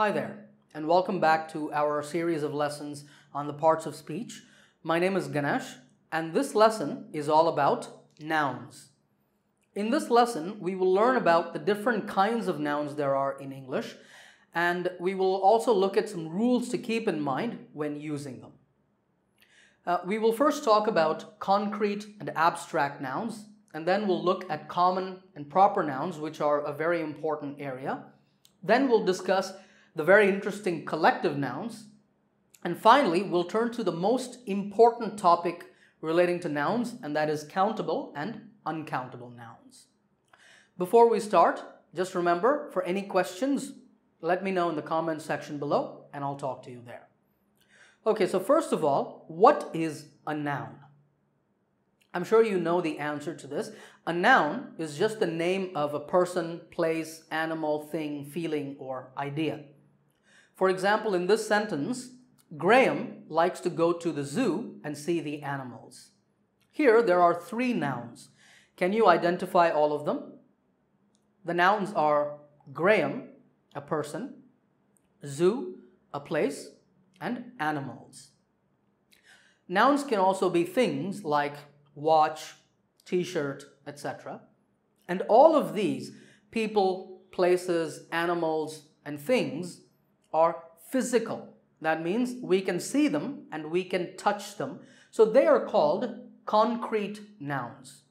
Hi there, and welcome back to our series of lessons on the parts of speech. My name is Ganesh, and this lesson is all about nouns. In this lesson, we will learn about the different kinds of nouns there are in English, and we will also look at some rules to keep in mind when using them. Uh, we will first talk about concrete and abstract nouns, and then we'll look at common and proper nouns, which are a very important area. Then we'll discuss the very interesting collective nouns. And finally, we'll turn to the most important topic relating to nouns, and that is countable and uncountable nouns. Before we start, just remember for any questions, let me know in the comments section below, and I'll talk to you there. Okay, so first of all, what is a noun? I'm sure you know the answer to this. A noun is just the name of a person, place, animal, thing, feeling, or idea. For example, in this sentence, Graham likes to go to the zoo and see the animals. Here, there are three nouns. Can you identify all of them? The nouns are Graham, a person, zoo, a place, and animals. Nouns can also be things like watch, t-shirt, etc. And all of these, people, places, animals, and things, are physical. That means we can see them and we can touch them. So they are called concrete nouns.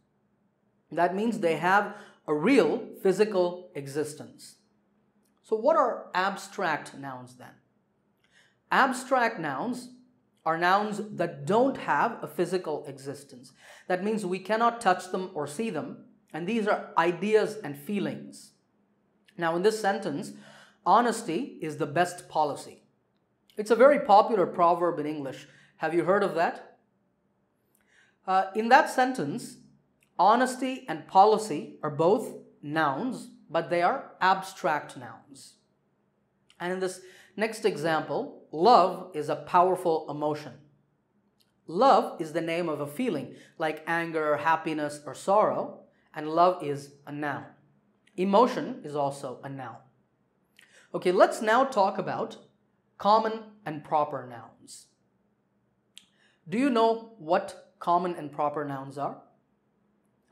That means they have a real physical existence. So what are abstract nouns then? Abstract nouns are nouns that don't have a physical existence. That means we cannot touch them or see them, and these are ideas and feelings. Now in this sentence, Honesty is the best policy. It's a very popular proverb in English. Have you heard of that? Uh, in that sentence, honesty and policy are both nouns, but they are abstract nouns. And in this next example, love is a powerful emotion. Love is the name of a feeling, like anger, happiness, or sorrow, and love is a noun. Emotion is also a noun. Okay, let's now talk about common and proper nouns. Do you know what common and proper nouns are?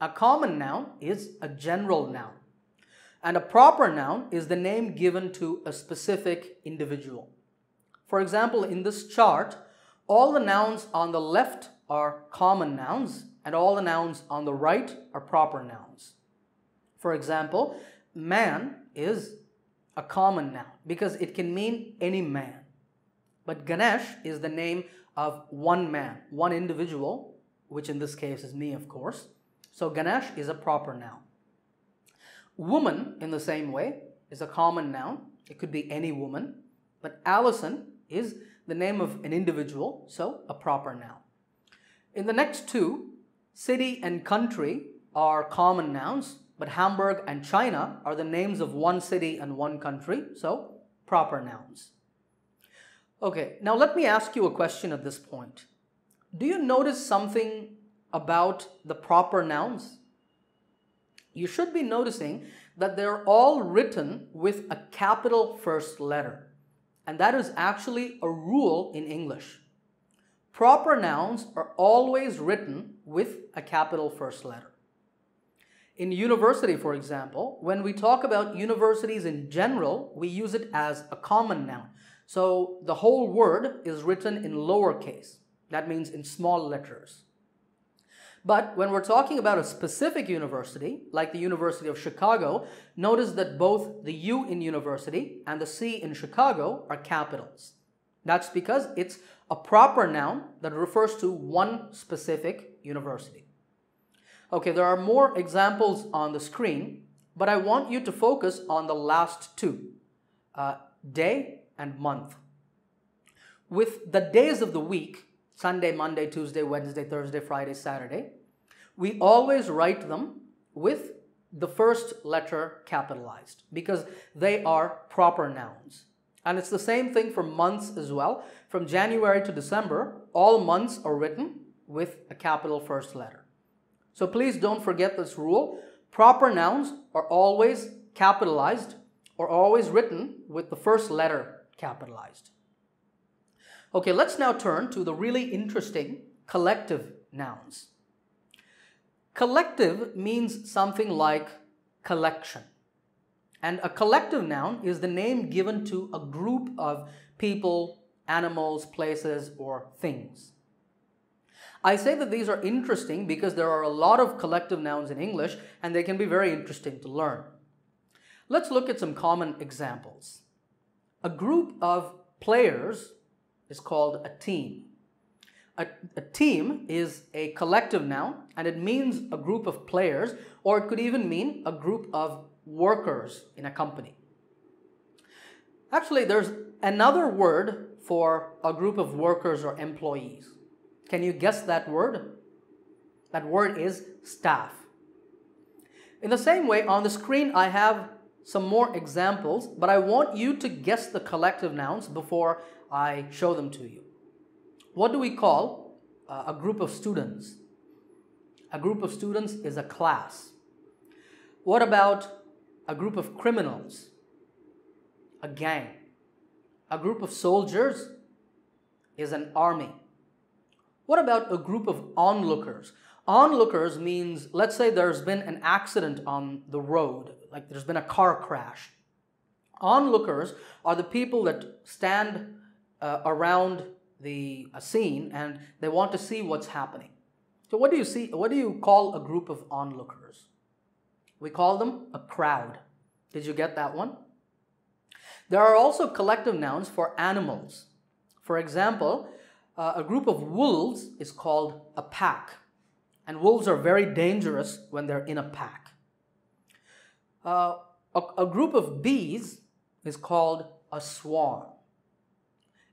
A common noun is a general noun, and a proper noun is the name given to a specific individual. For example, in this chart, all the nouns on the left are common nouns, and all the nouns on the right are proper nouns. For example, man is a common noun because it can mean any man. But Ganesh is the name of one man, one individual, which in this case is me, of course. So Ganesh is a proper noun. Woman, in the same way, is a common noun. It could be any woman. But Allison is the name of an individual, so a proper noun. In the next two, city and country are common nouns but Hamburg and China are the names of one city and one country, so proper nouns. Okay, now let me ask you a question at this point. Do you notice something about the proper nouns? You should be noticing that they're all written with a capital first letter. And that is actually a rule in English. Proper nouns are always written with a capital first letter. In university, for example, when we talk about universities in general, we use it as a common noun. So the whole word is written in lowercase. That means in small letters. But when we're talking about a specific university, like the University of Chicago, notice that both the U in university and the C in Chicago are capitals. That's because it's a proper noun that refers to one specific university. Okay, there are more examples on the screen, but I want you to focus on the last two, uh, day and month. With the days of the week, Sunday, Monday, Tuesday, Wednesday, Thursday, Friday, Saturday, we always write them with the first letter capitalized because they are proper nouns. And it's the same thing for months as well. From January to December, all months are written with a capital first letter. So please don't forget this rule. Proper nouns are always capitalized or always written with the first letter capitalized. Okay, let's now turn to the really interesting collective nouns. Collective means something like collection. And a collective noun is the name given to a group of people, animals, places, or things. I say that these are interesting because there are a lot of collective nouns in English and they can be very interesting to learn. Let's look at some common examples. A group of players is called a team. A, a, team is a collective noun and it means a group of players or it could even mean a group of workers in a company. Actually, there's another word for a group of workers or employees. Can you guess that word? That word is staff. In the same way, on the screen I have some more examples, but I want you to guess the collective nouns before I show them to you. What do we call uh, a group of students? A group of students is a class. What about a group of criminals? A gang. A group of soldiers is an army. What about a group of onlookers? Onlookers means, let's say there's been an accident on the road, like there's been a car crash. Onlookers are the people that stand uh, around the scene and they want to see what's happening. So what do you see? What do you call a group of onlookers? We call them a crowd. Did you get that one? There are also collective nouns for animals. For example, uh, a group of wolves is called a pack. And wolves are very dangerous when they're in a pack. Uh, a, a group of bees is called a swarm.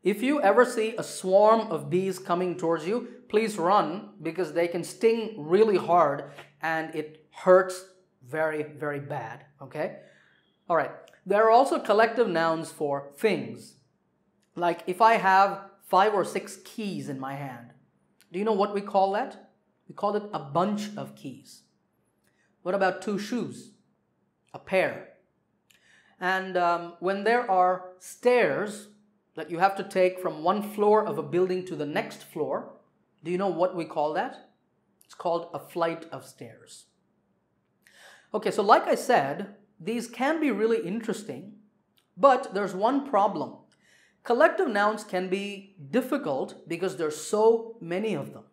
If you ever see a swarm of bees coming towards you, please run because they can sting really hard and it hurts very, very bad. Okay? All right. There are also collective nouns for things. Like if I have five or six keys in my hand, do you know what we call that? We call it a bunch of keys. What about two shoes? A pair. And um, when there are stairs that you have to take from one floor of a building to the next floor, do you know what we call that? It's called a flight of stairs. Okay, so like I said, these can be really interesting, but there's one problem. Collective nouns can be difficult because there's so many of them.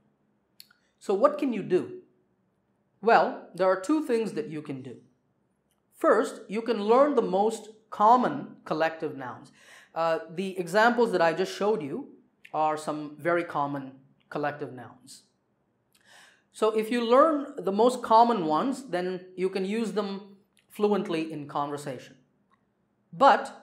So what can you do? Well, there are two things that you can do. First, you can learn the most common collective nouns. Uh, the examples that I just showed you are some very common collective nouns. So if you learn the most common ones, then you can use them fluently in conversation. But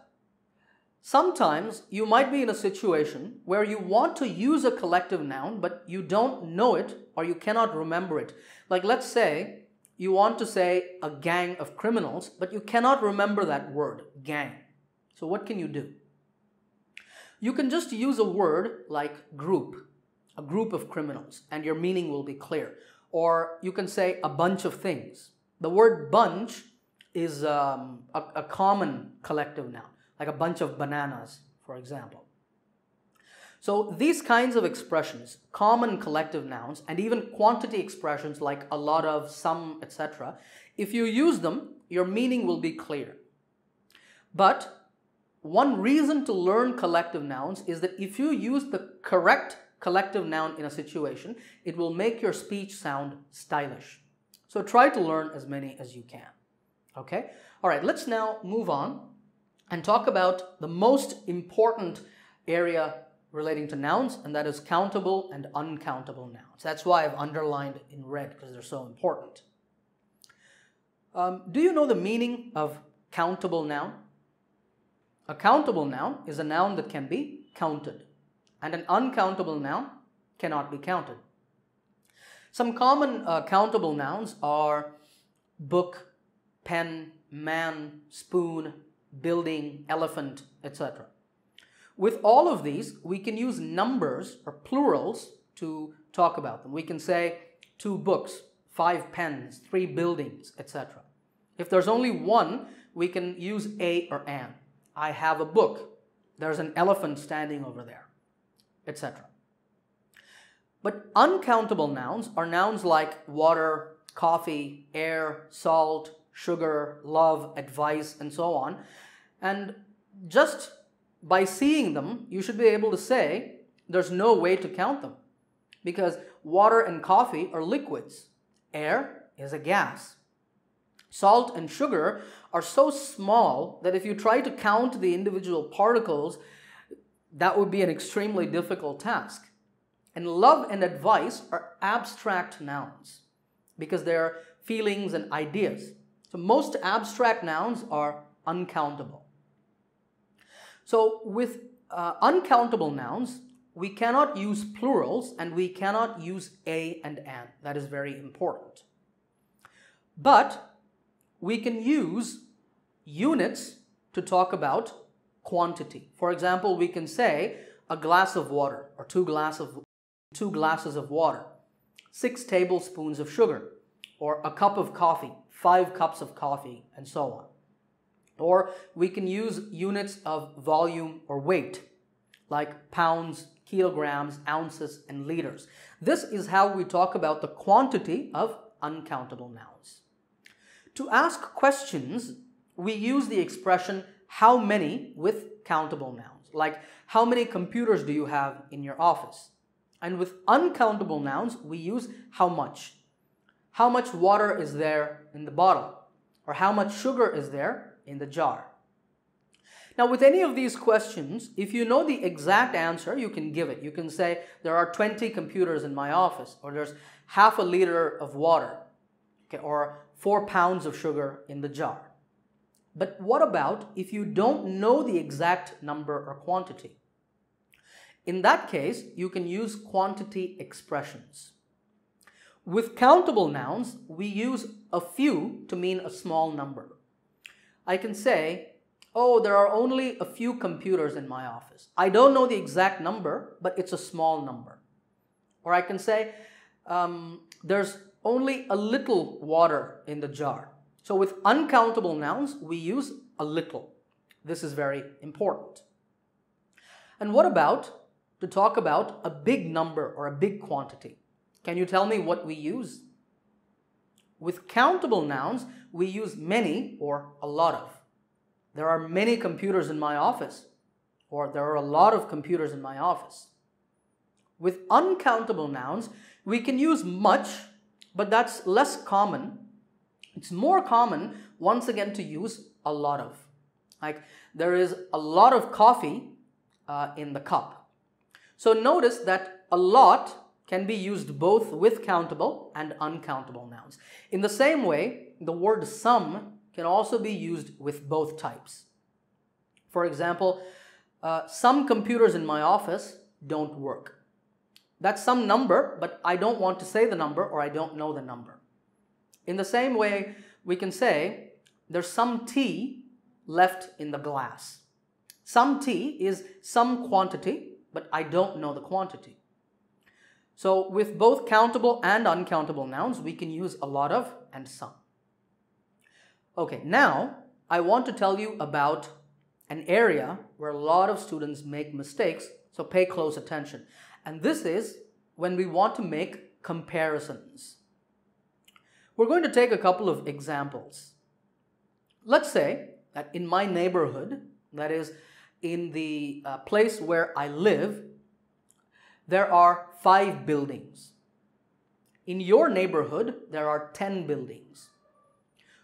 sometimes you might be in a situation where you want to use a collective noun, but you don't know it or you cannot remember it. Like let's say you want to say a gang of criminals, but you cannot remember that word, gang. So what can you do? You can just use a word like group, a group of criminals, and your meaning will be clear. Or you can say a bunch of things. The word bunch is um, a, a common collective noun, like a bunch of bananas, for example. So these kinds of expressions, common collective nouns, and even quantity expressions like a lot of, some, etc., if you use them, your meaning will be clear. But one reason to learn collective nouns is that if you use the correct collective noun in a situation, it will make your speech sound stylish. So try to learn as many as you can. Okay? All right, let's now move on and talk about the most important area relating to nouns, and that is countable and uncountable nouns. That's why I've underlined in red because they're so important. Um, do you know the meaning of countable noun? A countable noun is a noun that can be counted, and an uncountable noun cannot be counted. Some common uh, countable nouns are book, pen, man, spoon, building, elephant, etc. With all of these, we can use numbers or plurals to talk about them. We can say two books, five pens, three buildings, etc. If there's only one, we can use a or an. I have a book. There's an elephant standing over there, etc. But uncountable nouns are nouns like water, coffee, air, salt, sugar, love, advice, and so on. And just by seeing them, you should be able to say there's no way to count them because water and coffee are liquids. Air is a gas. Salt and sugar are so small that if you try to count the individual particles, that would be an extremely difficult task. And love and advice are abstract nouns because they're feelings and ideas. So most abstract nouns are uncountable. So with uh, uncountable nouns, we cannot use plurals and we cannot use a and an. That is very important. But we can use units to talk about quantity. For example, we can say a glass of water or two, glass of, two glasses of water, six tablespoons of sugar, or a cup of coffee, five cups of coffee, and so on. Or we can use units of volume or weight, like pounds, kilograms, ounces, and liters. This is how we talk about the quantity of uncountable nouns. To ask questions, we use the expression how many with countable nouns, like how many computers do you have in your office? And with uncountable nouns, we use how much. How much water is there in the bottle? Or how much sugar is there in the jar? Now, with any of these questions, if you know the exact answer, you can give it. You can say, there are 20 computers in my office, or there's half a liter of water, okay, or four pounds of sugar in the jar. But what about if you don't know the exact number or quantity? In that case, you can use quantity expressions. With countable nouns, we use a few to mean a small number. I can say, oh, there are only a few computers in my office. I don't know the exact number, but it's a small number. Or I can say, um, there's only a little water in the jar. So with uncountable nouns, we use a little. This is very important. And what about to talk about a big number or a big quantity? Can you tell me what we use? With countable nouns, we use many or a lot of. There are many computers in my office, or there are a lot of computers in my office. With uncountable nouns, we can use much but that's less common. It's more common, once again, to use a lot of. Like there is a lot of coffee uh, in the cup. So notice that a lot can be used both with countable and uncountable nouns. In the same way, the word some can also be used with both types. For example, uh, some computers in my office don't work. That's some number, but I don't want to say the number or I don't know the number. In the same way, we can say there's some tea left in the glass. Some tea is some quantity, but I don't know the quantity. So with both countable and uncountable nouns, we can use a lot of and some. Okay, now I want to tell you about an area where a lot of students make mistakes, so pay close attention. And this is when we want to make comparisons. We're going to take a couple of examples. Let's say that in my neighborhood, that is, in the uh, place where I live, there are five buildings. In your neighborhood, there are 10 buildings.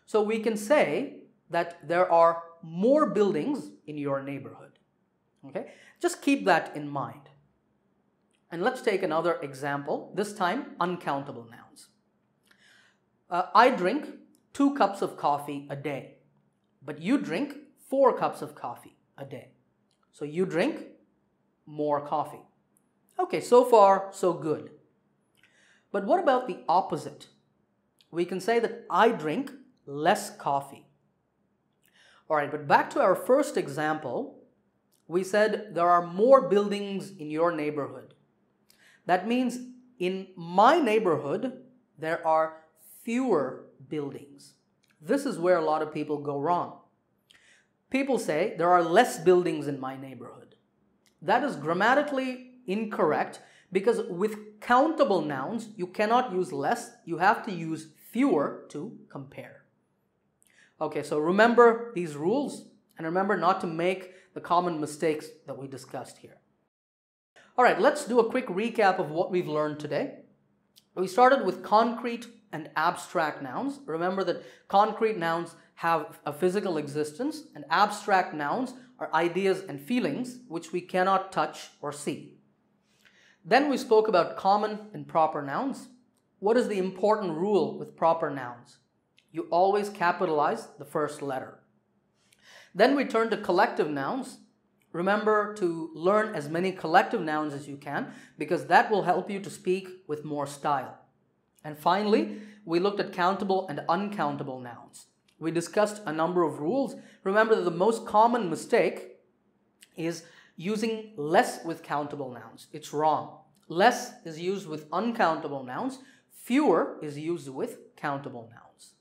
So we can say that there are more buildings in your neighborhood. Okay? Just keep that in mind. And let's take another example, this time uncountable nouns. Uh, I drink two cups of coffee a day, but you drink four cups of coffee a day. So you drink more coffee. Okay, so far, so good. But what about the opposite? We can say that I drink less coffee. All right, but back to our first example, we said there are more buildings in your neighborhood. That means in my neighborhood, there are fewer buildings. This is where a lot of people go wrong. people say there are less buildings in my neighborhood. That is grammatically incorrect because with countable nouns, you cannot use less, you have to use fewer to compare. Okay, so remember these rules and remember not to make the common mistakes that we discussed here. All right, let's do a quick recap of what we've learned today. We started with concrete and abstract nouns. Remember that concrete nouns have a physical existence and abstract nouns are ideas and feelings which we cannot touch or see. Then we spoke about common and proper nouns. What is the important rule with proper nouns? You always capitalize the first letter. Then we turn to collective nouns. Remember to learn as many collective nouns as you can because that will help you to speak with more style. And finally, we looked at countable and uncountable nouns. We discussed a number of rules. Remember that the most common mistake is using less with countable nouns. It's wrong. Less is used with uncountable nouns. Fewer is used with countable nouns.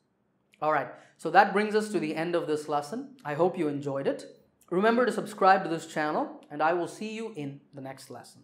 All right, so that brings us to the end of this lesson. I hope you enjoyed it. Remember to subscribe to this channel and I will see you in the next lesson.